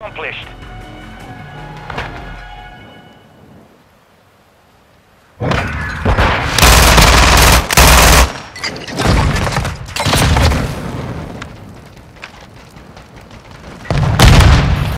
accomplished.